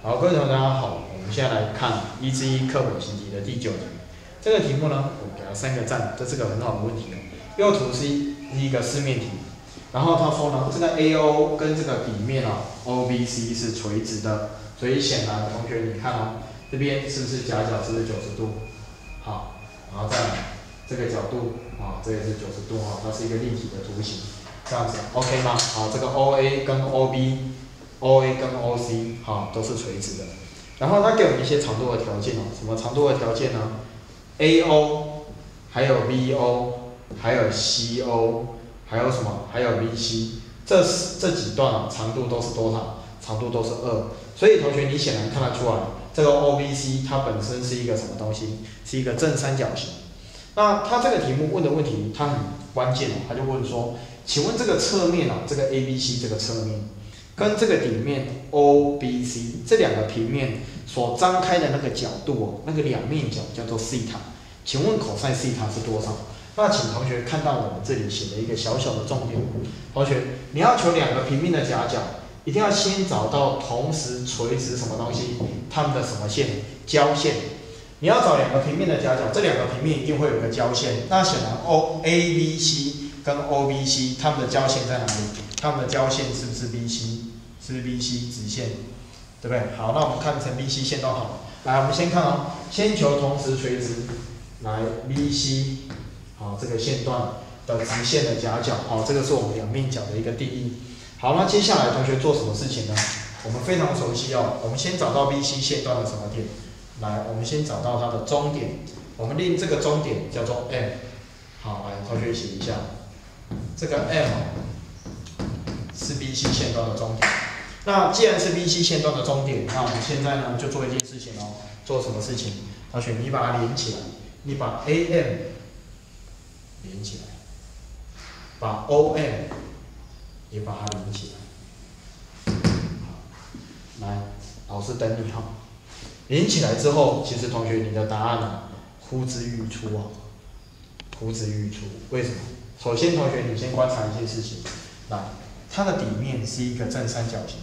好，各位同学大家好，我们现在来看一至一课本习题的第九题。这个题目呢，我给它三个赞，这是个很好的问题哦。右图是一个四面体，然后他说呢，这个 AO 跟这个底面啊 OBC 是垂直的，所以显然同学你看哦，这边是不是夹角是不是九十度？好，然后再来这个角度啊，这也是九十度哈，它是一个立体的图形，这样子 OK 吗？好，这个 OA 跟 OB。O A 跟 O C 哈都是垂直的，然后它给我们一些长度的条件哦，什么长度的条件呢？A O 还有 B O 还有 C O 还有什么？还有 B C 这这几段啊长度都是多少？长度都是二，所以同学你显然看得出来，这个 O B C 它本身是一个什么东西？是一个正三角形。那它这个题目问的问题它很关键哦，他就问说，请问这个侧面啊，这个 A B C 这个侧面。跟这个底面 O B C 这两个平面所张开的那个角度哦，那个两面角叫做西塔。请问 cos 西塔是多少？那请同学看到我们这里写了一个小小的重点。同学，你要求两个平面的夹角，一定要先找到同时垂直什么东西，它们的什么线？交线。你要找两个平面的夹角，这两个平面一定会有个交线。那显然 O A B C 跟 O B C 它们的交线在哪里？它们的交线是不是 B C？是不是 BC 直线，对不对？好，那我们看成 BC 线段好。来，我们先看哦，先求同时垂直，来 BC，好，这个线段的直线的夹角，好，这个是我们两面角的一个定义。好，那接下来同学做什么事情呢？我们非常熟悉哦，我们先找到 BC 线段的什么点？来，我们先找到它的终点，我们令这个终点叫做 M。好，来，同学写一下，这个 M 是 BC 线段的终点。那既然是 BC 线段的终点，那我们现在呢就做一件事情哦，做什么事情？同学，你把它连起来，你把 AM 连起来，把 OM 也把它连起来。来，老师等你哈。连起来之后，其实同学你的答案呢，呼之欲出啊，呼之欲出。为什么？首先，同学你先观察一件事情，来，它的底面是一个正三角形。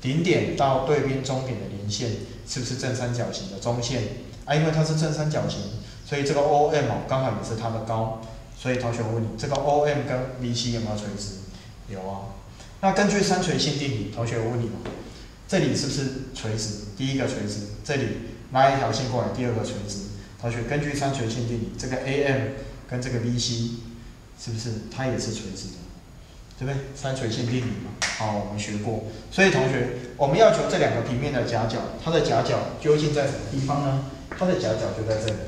顶点到对边中点的连线是不是正三角形的中线啊？因为它是正三角形，所以这个 O M 刚好也是它的高。所以同学问你，这个 O M 跟 V C 有没有垂直？有啊。那根据三垂线定理，同学我问你嘛，这里是不是垂直？第一个垂直，这里拉一条线过来，第二个垂直。同学根据三垂线定理，这个 A M 跟这个 V C 是不是它也是垂直的？对不对？三垂线定理嘛，好，我们学过。所以同学，我们要求这两个平面的夹角，它的夹角究竟在什么地方呢？它的夹角就在这里。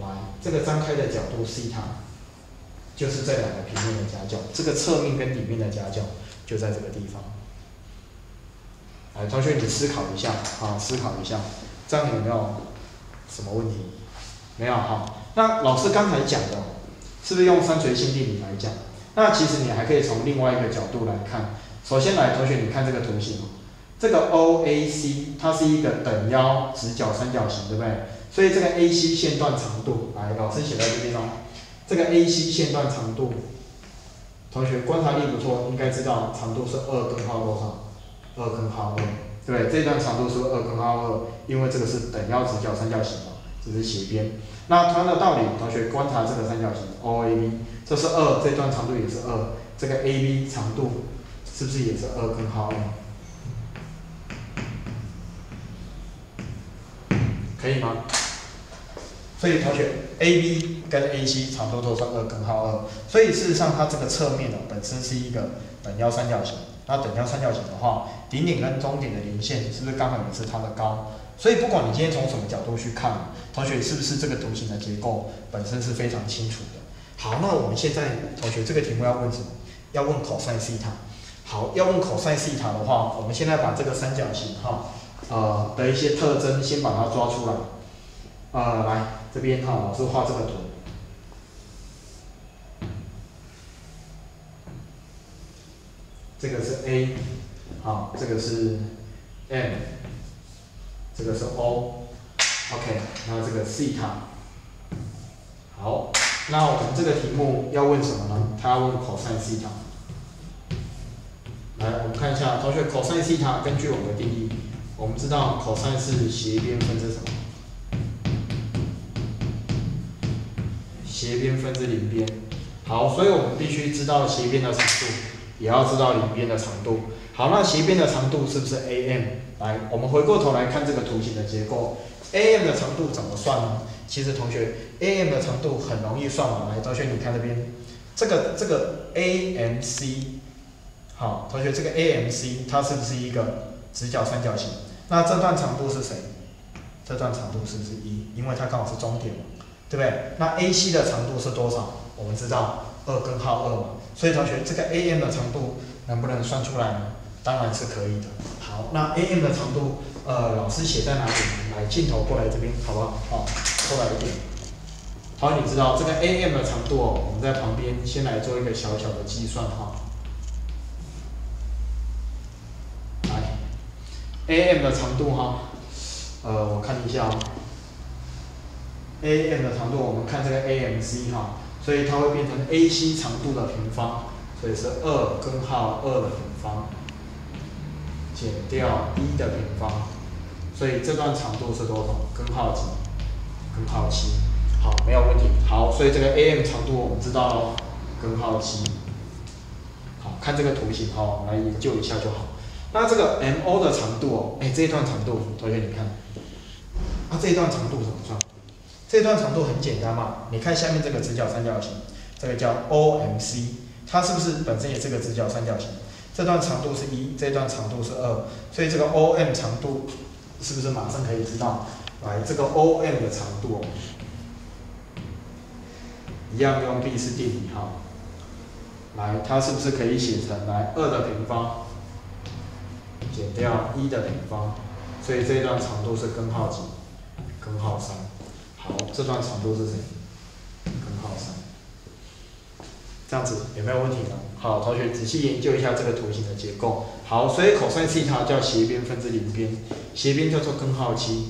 来，这个张开的角度西塔，就是这两个平面的夹角。这个侧面跟底面的夹角就在这个地方。来，同学你思考一下，啊，思考一下，这样有没有什么问题？没有哈。那老师刚才讲的，是不是用三垂线定理来讲？那其实你还可以从另外一个角度来看。首先来，同学，你看这个图形哦，这个 O A C 它是一个等腰直角三角形，对不对？所以这个 A C 线段长度，来，老师写在这边哦。这个 A C 线段长度，同学观察力不错，应该知道长度是二根号多少？二根号二，对，这段长度是二根号二，因为这个是等腰直角三角形嘛，这是斜边。那同样的道理，同学观察这个三角形 O A B。这是二，这段长度也是二，这个 AB 长度是不是也是二根号二？可以吗？所以同学，AB 跟 AC 长度都是二根号二，所以事实上它这个侧面呢本身是一个等腰三角形。那等腰三角形的话，顶点跟中点的连线是不是刚好也是它的高？所以不管你今天从什么角度去看，同学是不是这个图形的结构本身是非常清楚的？好，那我们现在同学这个题目要问什么？要问 cos 西塔。好，要问 cos 西塔的话，我们现在把这个三角形哈，呃的一些特征先把它抓出来。呃，来这边哈，老师画这个图。这个是 A，好，这个是 M，这个是 O，OK，那这个西塔，好。那我们这个题目要问什么呢？他要问 cos 西塔。来，我们看一下，同学，cos 西塔根据我们的定义，我们知道 cos 是斜边分之什么？斜边分之邻边。好，所以我们必须知道斜边的长度，也要知道邻边的长度。好，那斜边的长度是不是 AM？来，我们回过头来看这个图形的结构，AM 的长度怎么算呢？其实同学，AM 的长度很容易算完。来，同学你看这边，这个这个 AMC，好，同学这个 AMC 它是不是一个直角三角形？那这段长度是谁？这段长度是不是一？因为它刚好是中点嘛，对不对？那 AC 的长度是多少？我们知道二根号二嘛，所以同学这个 AM 的长度能不能算出来呢？当然是可以的。好，那 AM 的长度，呃，老师写在哪里？来，镜头过来这边，好不好？好，过来一点。好，你知道这个 AM 的长度哦，我们在旁边先来做一个小小的计算哈。来 AM 的长度哈，呃，我看一下哦。AM 的长度，我们看这个 AMC 哈，所以它会变成 AC 长度的平方，所以是二根号二的平方减掉一的平方，所以这段长度是多少？根号几？根号七。好，没有问题。好，所以这个 AM 长度我们知道喽，根号七。好，看这个图形哈，来研究一下就好。那这个 MO 的长度哦，哎，这一段长度，同学你看，啊，这一段长度怎么算？这段长度很简单嘛，你看下面这个直角三角形，这个叫 OMC，它是不是本身也是个直角三角形？这段长度是一，这段长度是二，所以这个 OM 长度是不是马上可以知道？来，这个 OM 的长度，一样用毕氏定理哈，来，它是不是可以写成来二的平方？减掉一的平方，所以这一段长度是根号几？根号三。好，这段长度是谁？根号三。这样子有没有问题呢？好，同学仔细研究一下这个图形的结构。好，所以 cos 西塔叫斜边分之邻边，斜边叫做根号七，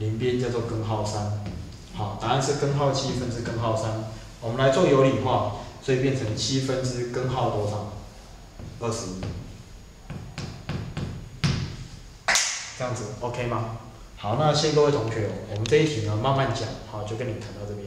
邻边叫做根号三。好，答案是根号七分之根号三。我们来做有理化，所以变成七分之根号多少？二十一。这样子 OK 吗？好，那谢谢各位同学，我们这一题呢慢慢讲，好，就跟你谈到这边。